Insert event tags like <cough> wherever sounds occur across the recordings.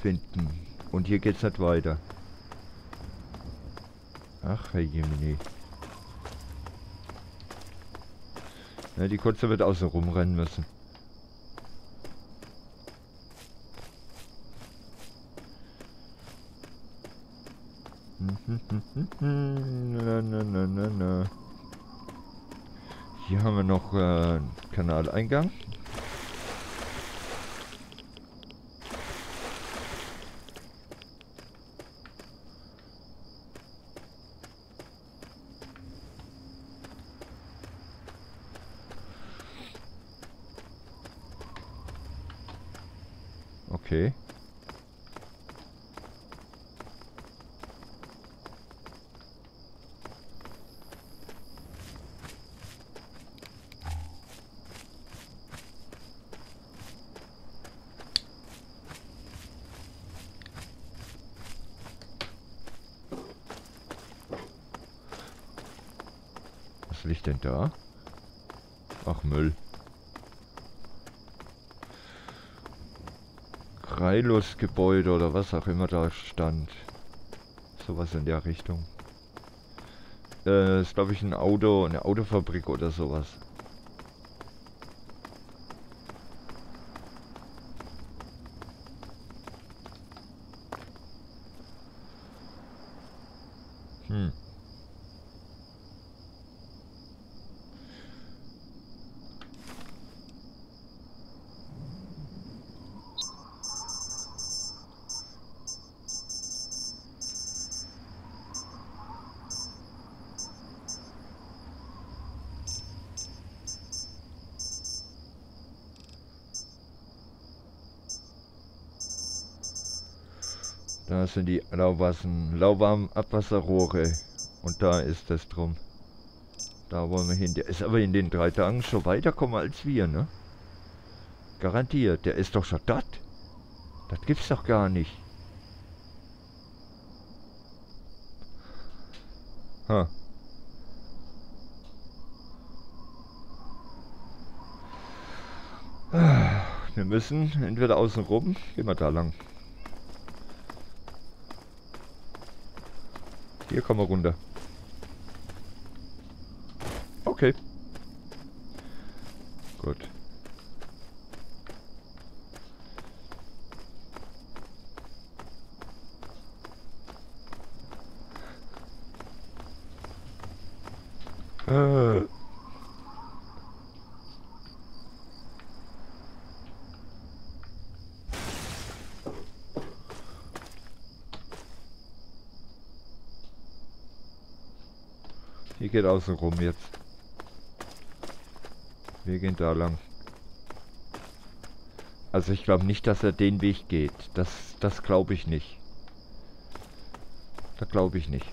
finden. Und hier geht's nicht weiter. Ach, Herr Jemini. Ja, die Kotze wird außen rumrennen müssen. <laughs> Na, na, na, na, na. Hier haben wir noch äh, Kanaleingang. Okay. Was liegt denn da? Ach, Müll. Reilos-Gebäude oder was auch immer da stand. Sowas in der Richtung. Äh, ist glaube ich ein Auto, eine Autofabrik oder sowas. Hm. Da sind die Lauwassen, Lauwarmabwasserrohre. Und da ist das drum. Da wollen wir hin. Der ist aber in den drei Tagen schon weiterkommen als wir, ne? Garantiert. Der ist doch schon dort. Das gibt's doch gar nicht. Ha. Ah, Wir müssen entweder außen rum, gehen wir da lang. Hier kommen wir runter. Okay. Gut. Äh. Hier geht außen rum jetzt. Wir gehen da lang. Also ich glaube nicht, dass er den Weg geht. Das, das glaube ich nicht. Das glaube ich nicht.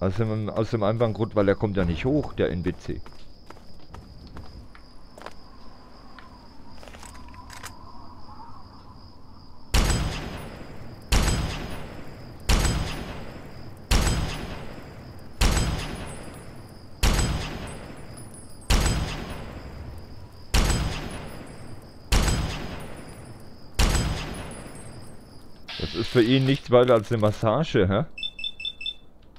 Aus dem, aus dem einfachen Grund, weil er kommt ja nicht hoch, der NBC. Für ihn nichts weiter als eine Massage, hä?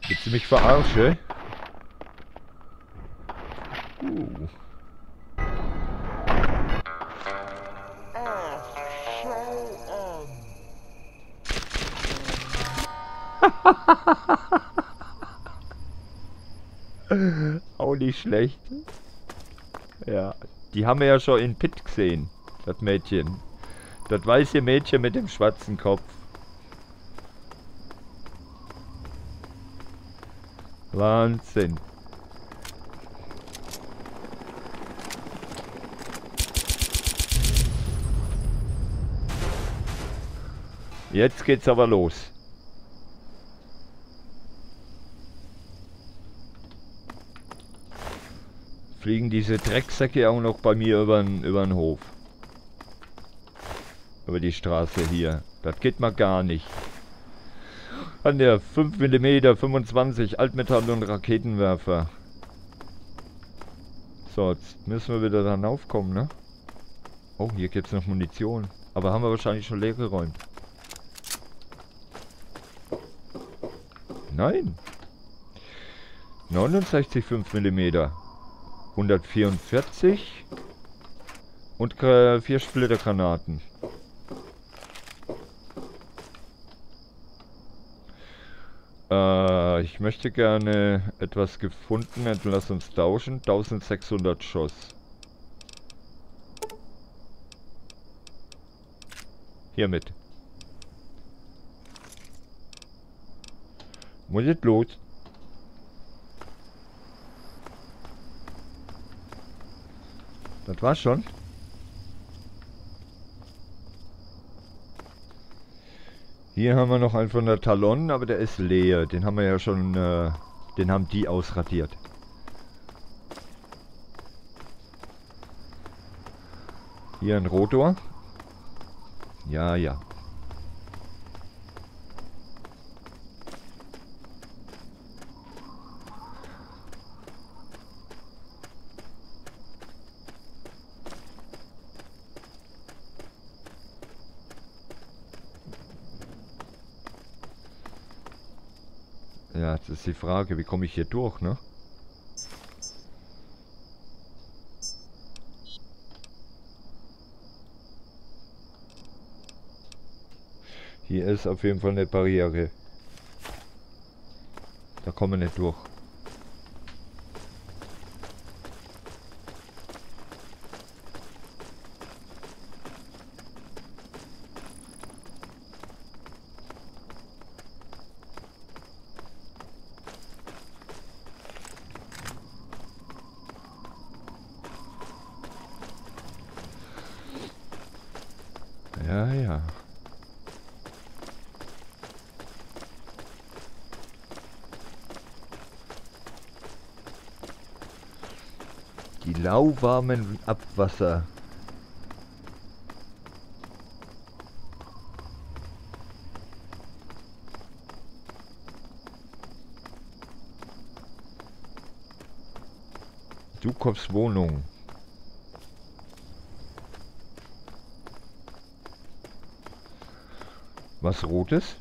Willst du mich verarschen? Uh. <laughs> Auch nicht schlecht. Ja, die haben wir ja schon in Pit gesehen, das Mädchen. Das weiße Mädchen mit dem schwarzen Kopf. Wahnsinn. Jetzt geht's aber los. Fliegen diese Drecksäcke auch noch bei mir über den Hof. Über die Straße hier. Das geht mal gar nicht. An der 5 mm 25 Altmetall und Raketenwerfer. So, jetzt müssen wir wieder dann aufkommen, ne? Oh, hier gibt's noch Munition. Aber haben wir wahrscheinlich schon leer geräumt. Nein. 69,5 mm. 144 und äh, vier Splittergranaten. Äh, ich möchte gerne etwas gefunden. Lass uns tauschen. 1600 Schuss. Hiermit. Muss jetzt los. Das war's schon. Hier haben wir noch einen von der Talon, aber der ist leer. Den haben wir ja schon, äh, den haben die ausradiert. Hier ein Rotor. Ja, ja. Ja, das ist die Frage, wie komme ich hier durch, ne? Hier ist auf jeden Fall eine Barriere. Da kommen wir nicht durch. Ja, ja. Die lauwarmen Abwasser. Dukovs Wohnung. Was Rotes?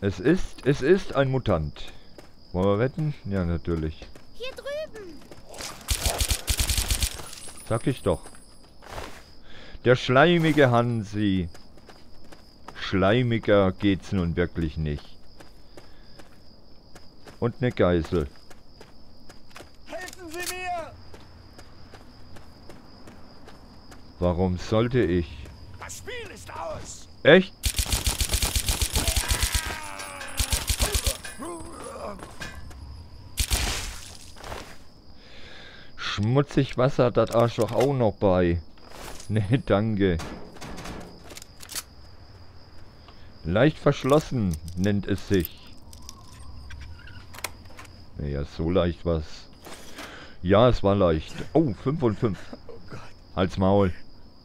Es ist, es ist ein Mutant. Wollen wir wetten? Ja, natürlich. Hier drüben. Sag ich doch. Der schleimige Hansi. Schleimiger geht's nun wirklich nicht. Und eine Geißel. Helfen Sie mir! Warum sollte ich? Das Spiel ist aus! Echt? Schmutzig Wasser hat das Arschloch auch noch bei. <laughs> Nee, danke. Leicht verschlossen nennt es sich. Naja, so leicht was. Ja, es war leicht. Oh, 5 und 5. Oh Gott, Halt's Maul.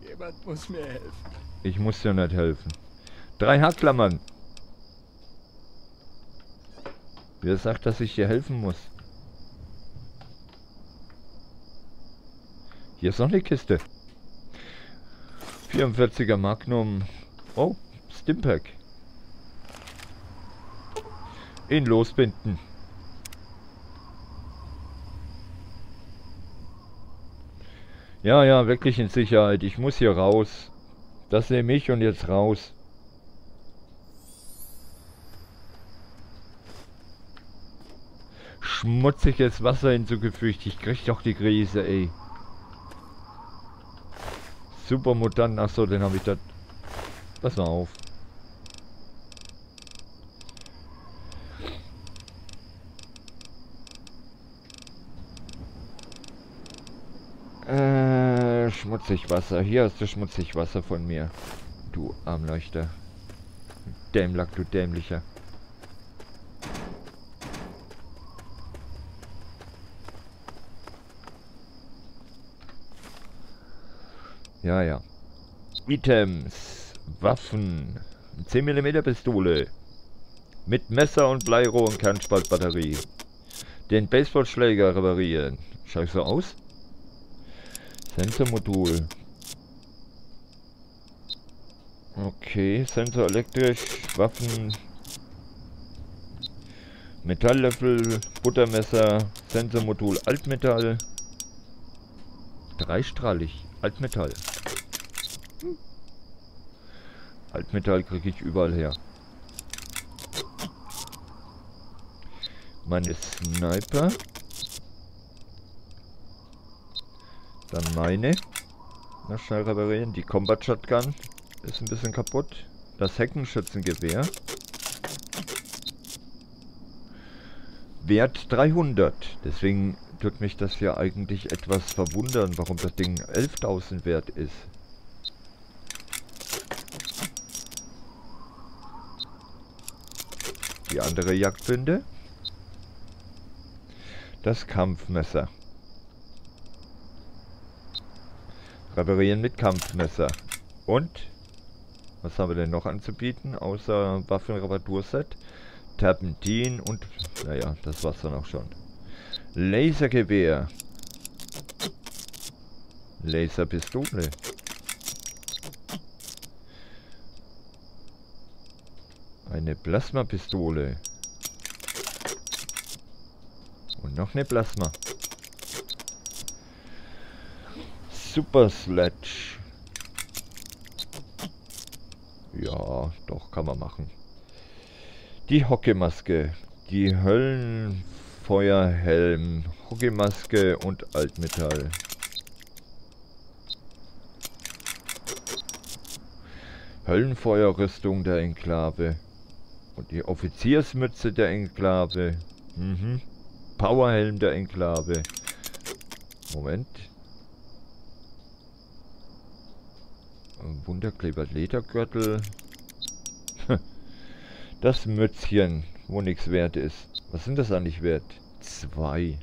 jemand muss mir helfen. Ich muss dir nicht helfen. Drei Haarklammern. Wer sagt, dass ich dir helfen muss? Hier ist noch eine Kiste. 44er Magnum. Oh, Stimpack. Ihn losbinden. Ja, ja, wirklich in Sicherheit. Ich muss hier raus. Das nehme ich und jetzt raus. Schmutziges Wasser hinzugefügt. Ich krieg doch die Krise, ey. Supermutant. Achso, den habe ich da. Pass mal auf. Äh, schmutzig Wasser. Hier hast du schmutzig Wasser von mir. Du Armleuchter. Dämlack, du dämlicher. Ja, ja. Items. Waffen. 10mm Pistole. Mit Messer und Bleirohr und Kernspaltbatterie. Den Baseballschläger reparieren. Schau ich so aus? Sensormodul. Okay, Sensor elektrisch, Waffen, Metalllöffel, Buttermesser, Sensormodul Altmetall. Dreistrahlig, Altmetall. Hm. Altmetall kriege ich überall her. Meine Sniper. Dann meine. Na, schnell reparieren. Die Combat Shotgun ist ein bisschen kaputt. Das Heckenschützengewehr. Wert 300. Deswegen tut mich das ja eigentlich etwas verwundern, warum das Ding 11.000 wert ist. Die andere Jagdbünde. Das Kampfmesser. Reparieren mit Kampfmesser. Und? Was haben wir denn noch anzubieten, außer Waffenreparaturset? Terpentin und... Naja, das war's dann auch schon. Lasergewehr. Laserpistole. Eine Plasmapistole. Und noch eine Plasma. Super Sledge. Ja, doch, kann man machen. Die Hockeymaske. Die Höllenfeuerhelm. Hockeymaske und Altmetall. Höllenfeuerrüstung der Enklave. Und die Offiziersmütze der Enklave. Mhm. Powerhelm der Enklave. Moment. Wunderkleber Ledergürtel. <laughs> Das Mützchen, wo nichts wert ist. Was sind das eigentlich wert? Zwei.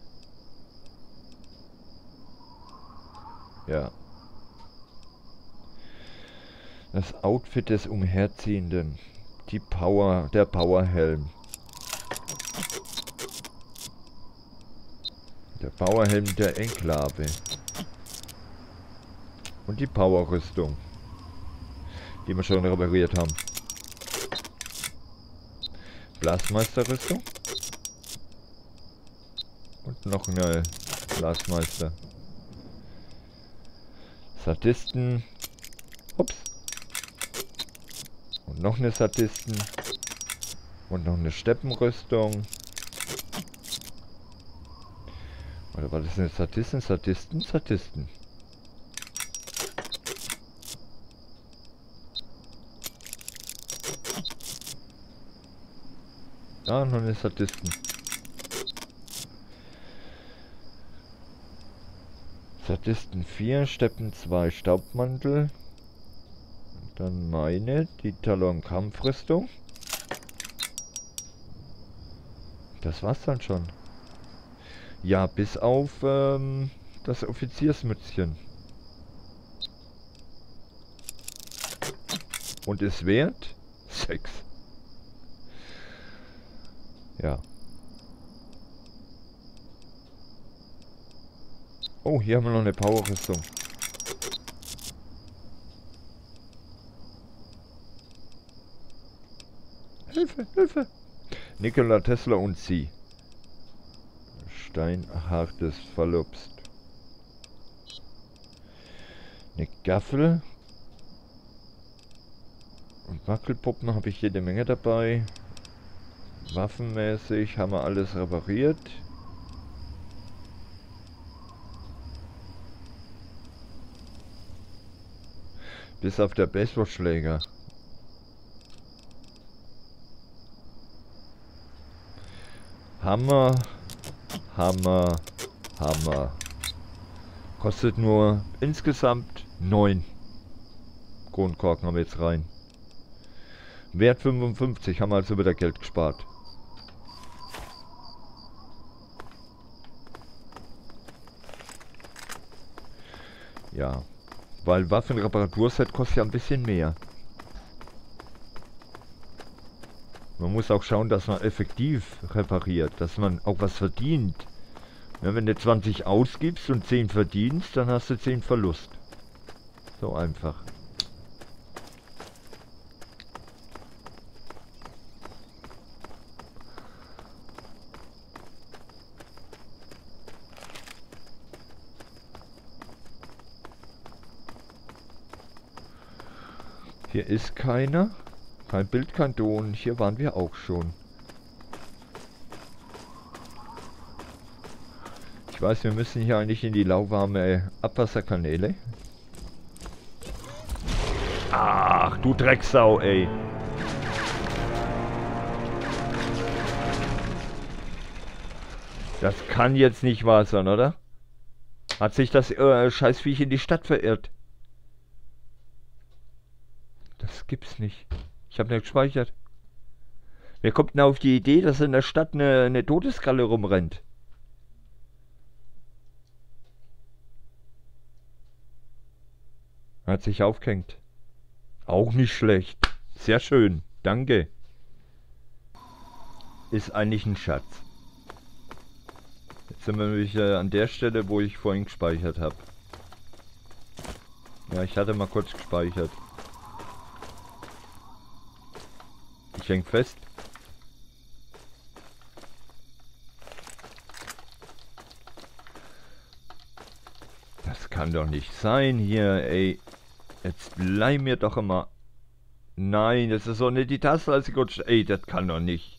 Ja. Das Outfit des Umherziehenden. Die Power, der Powerhelm. Der Powerhelm der Enklave. Und die Powerrüstung. Die wir schon repariert haben. Glasmeisterrüstung. Und noch eine Glasmeister. Sadisten. Ups. Und noch eine Sadisten. Und noch eine Steppenrüstung. Oder war das eine Sadisten? Sadisten? Sadisten. Ah, noch eine Sadisten. Sadisten 4, Steppen 2, Staubmantel. Dann meine, die Talon Kampfrüstung. Das war's dann schon. Ja, bis auf ähm, das Offiziersmützchen. Und ist wert 6. Ja. Oh, hier haben wir noch eine Powerrüstung. Hilfe, Hilfe! Nikola Tesla und sie. Steinhartes Verlobst. Eine Gaffel. Und Wackelpuppen habe ich jede Menge dabei. Waffenmäßig haben wir alles repariert. Bis auf der Baseballschläger. Hammer, Hammer, Hammer. Kostet nur insgesamt 9 Kronkorken haben wir jetzt rein. Wert 55, haben wir also wieder Geld gespart. Ja. Weil Waffenreparaturset kostet ja ein bisschen mehr. Man muss auch schauen, dass man effektiv repariert, dass man auch was verdient. Ja, wenn du 20 ausgibst und 10 verdienst, dann hast du 10 Verlust. So einfach. Hier ist keiner. Kein Bild, kein Ton. Hier waren wir auch schon. Ich weiß, wir müssen hier eigentlich in die lauwarme Abwasserkanäle. Ach, du Drecksau, ey. Das kann jetzt nicht wahr sein, oder? Hat sich das äh, Scheißviech in die Stadt verirrt? Das gibt's nicht. Ich habe nicht gespeichert. Wer kommt denn auf die Idee, dass in der Stadt eine, eine Todeskralle rumrennt? Hat sich aufgehängt. Auch nicht schlecht. Sehr schön. Danke. Ist eigentlich ein Schatz. Jetzt sind wir nämlich äh, an der Stelle, wo ich vorhin gespeichert habe. Ja, ich hatte mal kurz gespeichert. Ich häng fest. Das kann doch nicht sein hier, ey. Jetzt leih mir doch immer. Nein, das ist so nicht die Taste, als ich kurz... Ey, das kann doch nicht.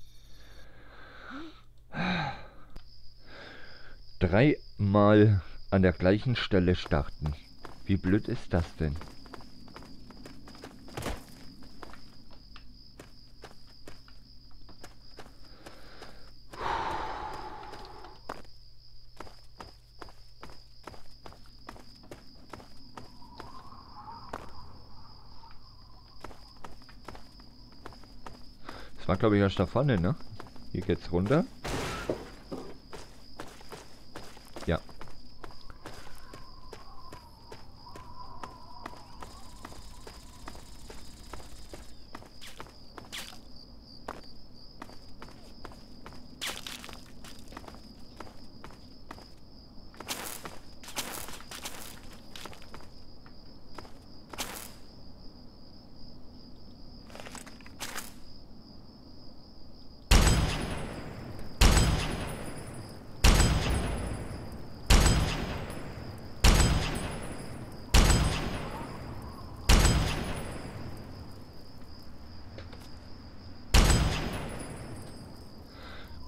Dreimal an der gleichen Stelle starten. Wie blöd ist das denn? War glaube ich erst da vorne, ne? Hier geht's runter. Ja.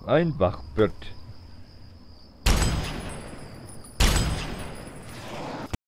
Ein Wachbett.